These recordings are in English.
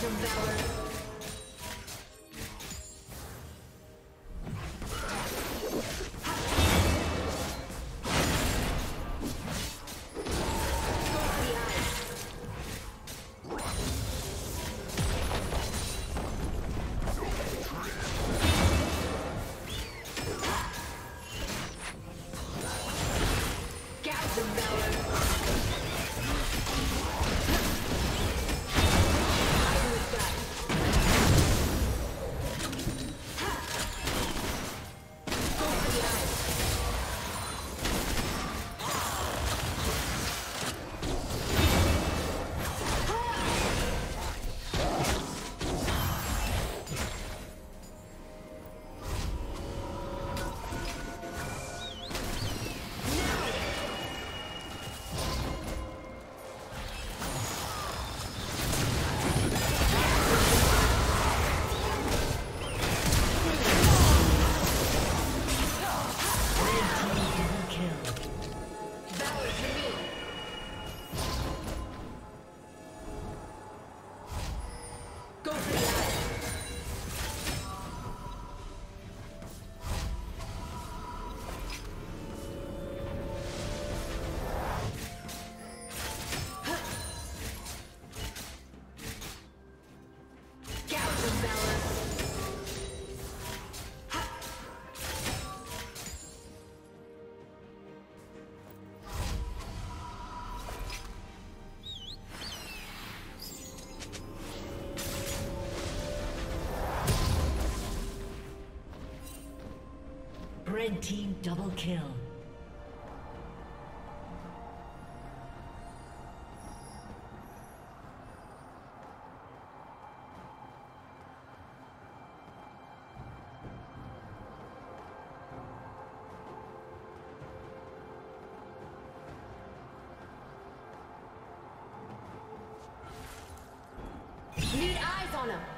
Of valor. Red team double kill. Need eyes on him.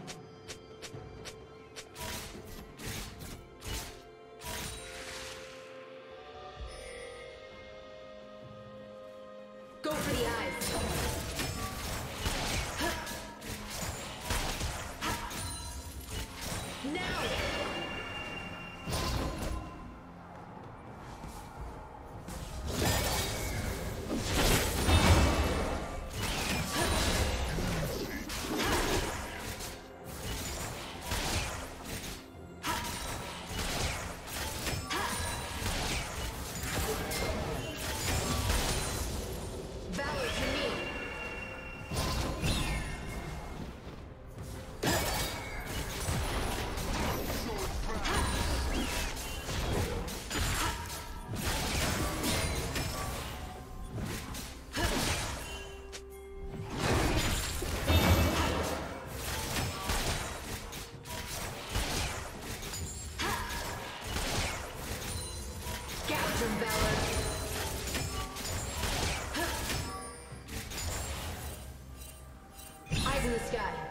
The sky.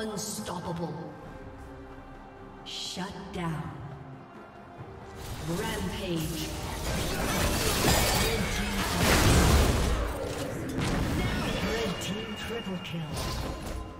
Unstoppable. Shut down. Rampage. Red team Red team triple kill.